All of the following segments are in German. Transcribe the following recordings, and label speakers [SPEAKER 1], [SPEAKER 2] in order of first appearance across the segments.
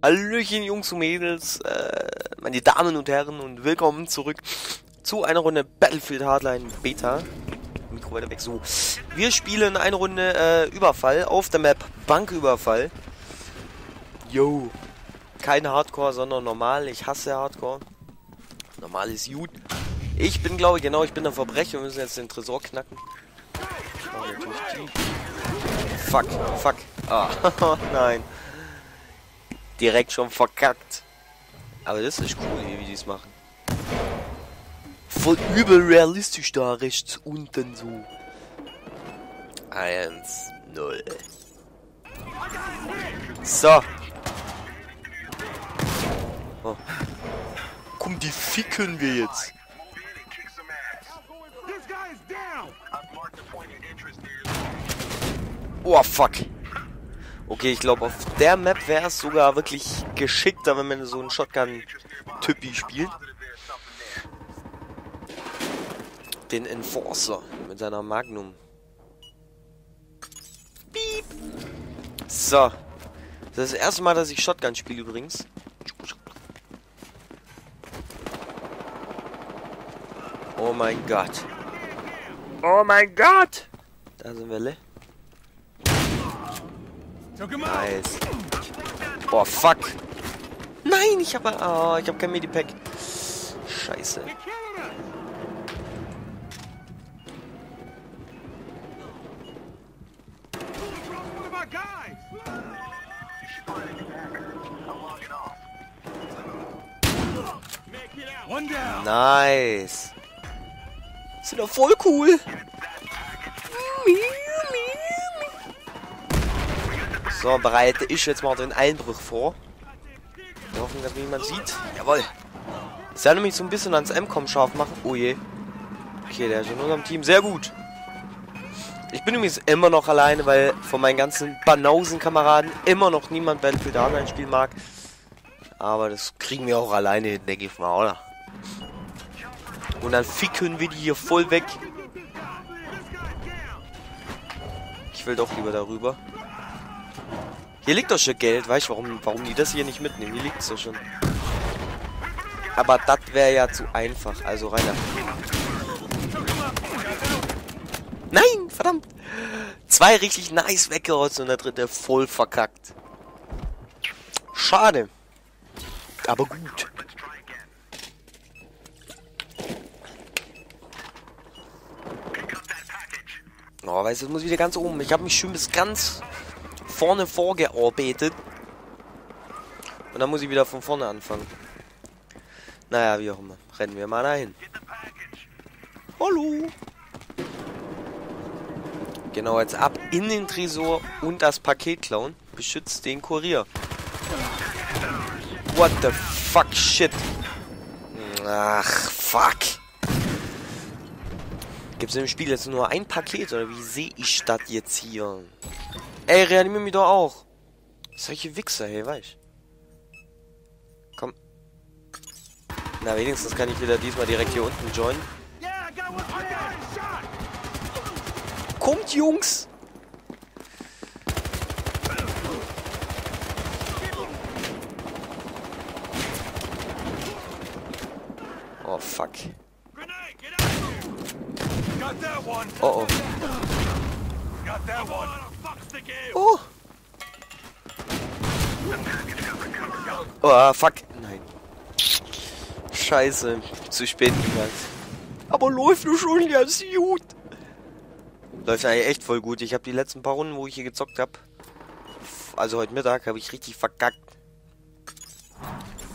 [SPEAKER 1] Hallöchen Jungs und Mädels, äh, meine Damen und Herren und willkommen zurück zu einer Runde Battlefield Hardline Beta. Mikro weiter weg, so. Wir spielen eine Runde äh, Überfall auf der Map Banküberfall. Yo. Kein Hardcore, sondern normal. Ich hasse Hardcore. Normal ist gut. Ich bin, glaube ich, genau, ich bin der Verbrecher. Wir müssen jetzt den Tresor knacken. Fuck, fuck. Ah, nein direkt schon verkackt. Aber das ist cool, wie die es machen. Voll übel realistisch da rechts unten so. 1, 0. So. Oh. Komm, die ficken wir jetzt. Oh, fuck. Okay, ich glaube, auf der Map wäre es sogar wirklich geschickter, wenn man so einen Shotgun-Typi spielt. Den Enforcer mit seiner Magnum. Piep. So. Das ist das erste Mal, dass ich Shotgun spiele übrigens. Oh mein Gott. Oh mein Gott. Da sind wir, le. Nice. Boah, fuck. Nein, ich habe oh, ich habe kein Medipack. Scheiße. Nice. Sind doch voll cool. So, bereite ich jetzt mal den Einbruch vor. Wir hoffen, dass niemand sieht. Jawohl. Ich soll nämlich so ein bisschen ans M-Com scharf machen. Oh je. Okay, der ist in unserem Team. Sehr gut. Ich bin übrigens immer noch alleine, weil von meinen ganzen Banausen-Kameraden immer noch niemand Battlefield Hardline spielen mag. Aber das kriegen wir auch alleine hin, denke ich mal, oder? Und dann ficken wir die hier voll weg. Ich will doch lieber darüber. Hier liegt doch schon Geld. Weißt du, warum, warum die das hier nicht mitnehmen? Hier liegt es doch schon. Aber das wäre ja zu einfach. Also rein Nein, verdammt. Zwei richtig nice weggerotzt und der dritte voll verkackt. Schade. Aber gut. Oh, weißt du, das muss wieder ganz oben. Ich habe mich schön bis ganz vorne vorgearbeitet. Und dann muss ich wieder von vorne anfangen. Naja, wie auch immer. Rennen wir mal dahin. Hallo. Genau, jetzt ab in den Tresor und das Paket klauen. Beschützt den Kurier. What the fuck, shit. Ach, fuck. Gibt es im Spiel jetzt nur ein Paket oder wie sehe ich das jetzt hier? Ey, reanimier mich doch auch. Solche Wichser, hey, weißt Komm. Na, wenigstens kann ich wieder diesmal direkt hier unten joinen. Kommt, Jungs! Oh, fuck. Oh, oh. Oh. Oh, fuck. Nein. Scheiße. Zu spät gemerkt. Aber läuft nur schon ganz gut. Läuft eigentlich echt voll gut. Ich habe die letzten paar Runden, wo ich hier gezockt habe. Also heute Mittag habe ich richtig verkackt.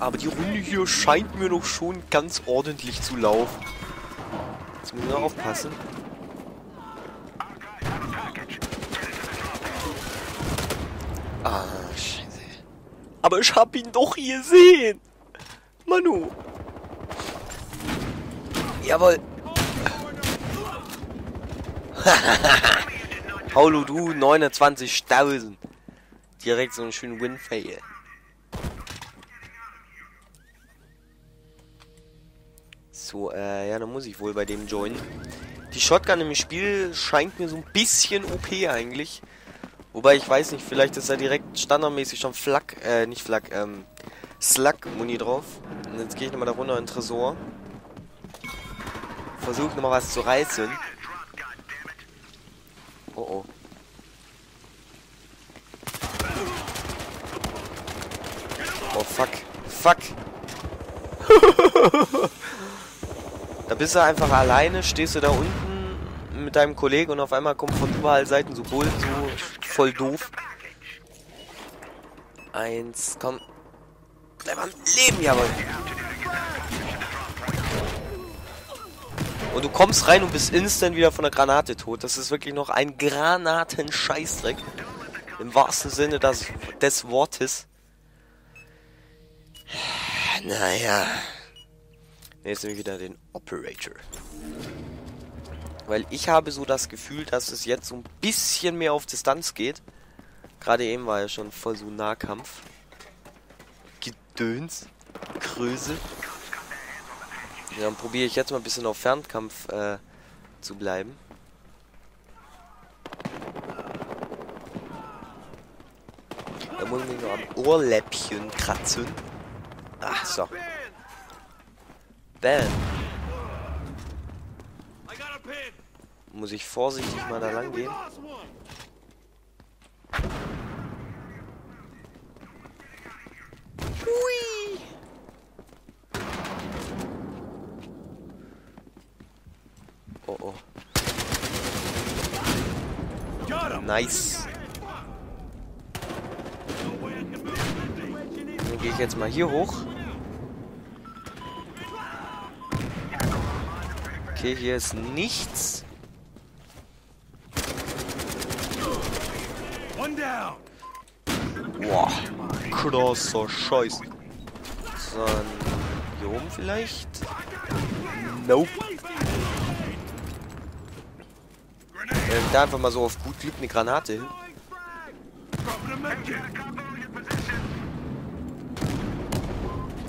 [SPEAKER 1] Aber die Runde hier scheint mir noch schon ganz ordentlich zu laufen. Jetzt ich noch aufpassen. Ah, scheiße. Aber ich hab ihn doch gesehen. Manu. Jawohl. Paulo, du, 29.000. Direkt so einen schönen Win-Fail. So, äh, ja, dann muss ich wohl bei dem joinen. Die Shotgun im Spiel scheint mir so ein bisschen OP eigentlich. Wobei ich weiß nicht, vielleicht ist da direkt standardmäßig schon Flak, äh, nicht Flak, ähm, Slug-Muni drauf. Und jetzt gehe ich nochmal da runter in den Tresor. Versuche nochmal was zu reißen. Oh oh. Oh fuck. Fuck. da bist du einfach alleine, stehst du da unten mit deinem Kollegen und auf einmal kommt von überall Seiten so Bullen, so voll doof. Eins, komm. Bleib am Leben, jawohl. Und du kommst rein und bist instant wieder von der Granate tot. Das ist wirklich noch ein Granaten-Scheißdreck. Im wahrsten Sinne des, des Wortes. Naja. Jetzt nehme ich wieder den Operator. Weil ich habe so das Gefühl, dass es jetzt so ein bisschen mehr auf Distanz geht. Gerade eben war ja schon voll so Nahkampf. Gedöns. Größe. Ja, dann probiere ich jetzt mal ein bisschen auf Fernkampf äh, zu bleiben. Da muss ich noch am Ohrläppchen kratzen. Ach so. Bam. Muss ich vorsichtig mal da lang gehen. Hui. Oh oh. Nice. Dann gehe ich jetzt mal hier hoch. Okay, hier ist nichts. Boah, krasser Scheiß. So, hier oben vielleicht? Nope. Äh, da einfach mal so auf gut Glück eine Granate hin.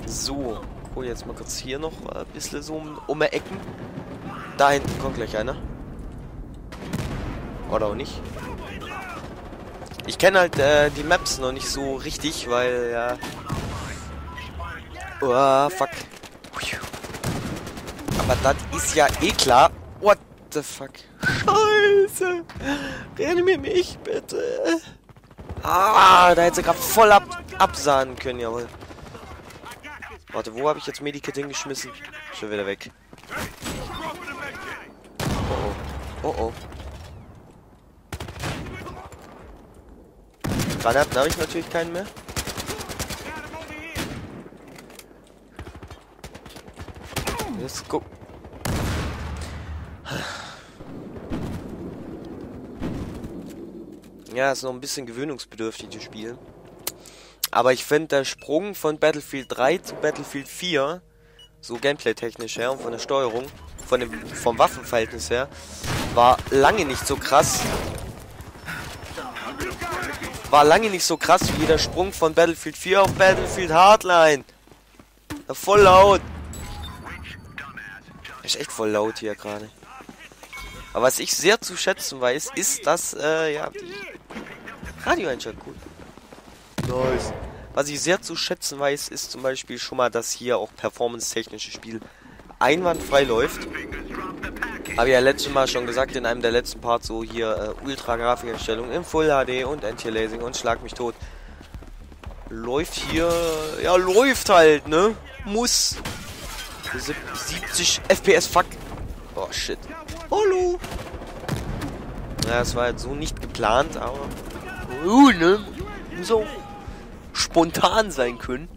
[SPEAKER 1] So, hol jetzt mal kurz hier noch ein bisschen so um, um Ecken. Da hinten kommt gleich einer. Oder auch nicht. Ich kenne halt äh, die Maps noch nicht so richtig, weil ja. Oh, fuck. Aber das ist ja eh klar. What the fuck? Scheiße. Reanimier mich, bitte. Ah, da hätte sie gerade voll ab absahnen können, jawohl. Warte, wo habe ich jetzt Medikit hingeschmissen? Schon wieder weg. Oh oh. Oh oh. Granaten habe ich natürlich keinen mehr. Let's go. Ja, ist noch ein bisschen gewöhnungsbedürftig, das Spiel. Aber ich finde, der Sprung von Battlefield 3 zu Battlefield 4, so gameplay-technisch her und von der Steuerung, von dem, vom Waffenverhältnis her, war lange nicht so krass, war lange nicht so krass wie der Sprung von Battlefield 4 auf Battlefield Hardline. Ja, voll laut. Ist echt voll laut hier gerade. Aber was ich sehr zu schätzen weiß, ist, dass, äh, ja, die Radioeinschaltung gut. Nice. Was ich sehr zu schätzen weiß, ist zum Beispiel schon mal, dass hier auch performance-technische Spiel einwandfrei läuft. Habe ja letztes Mal schon gesagt in einem der letzten Parts, so hier äh, Ultra-Grafikeinstellungen in Full HD und Anti-Lasing und Schlag mich tot. Läuft hier, ja läuft halt, ne? Muss. 70 FPS, fuck. Oh shit. Hallo. Ja, das war jetzt so nicht geplant, aber... Uh, ne? Muss auch spontan sein können.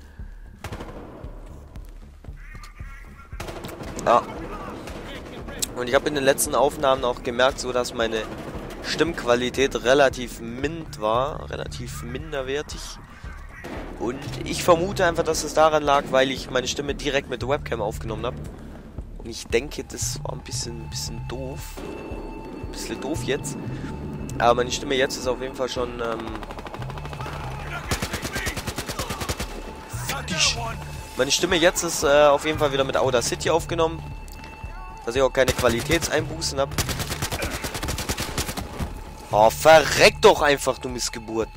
[SPEAKER 1] Ja. Und ich habe in den letzten Aufnahmen auch gemerkt, so dass meine Stimmqualität relativ mind war, relativ minderwertig. Und ich vermute einfach, dass es daran lag, weil ich meine Stimme direkt mit der Webcam aufgenommen habe. Und ich denke, das war ein bisschen, ein bisschen doof. Ein bisschen doof jetzt. Aber meine Stimme jetzt ist auf jeden Fall schon... Ähm meine Stimme jetzt ist äh, auf jeden Fall wieder mit Outer City aufgenommen dass ich auch keine Qualitätseinbußen habe. Oh, verreck doch einfach, du Missgeburt.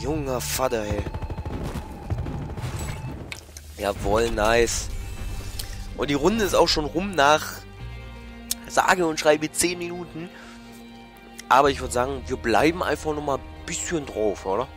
[SPEAKER 1] Junger Vater, ey. Jawohl, nice. Und die Runde ist auch schon rum nach sage und schreibe 10 Minuten. Aber ich würde sagen, wir bleiben einfach noch mal ein bisschen drauf, oder?